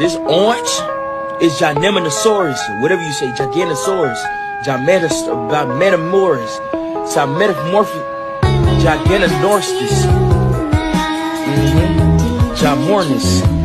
This orange is Gynemonosaurus, whatever you say, Gigantosaurus, Gigantos, about Metamoris, it's mm-hmm.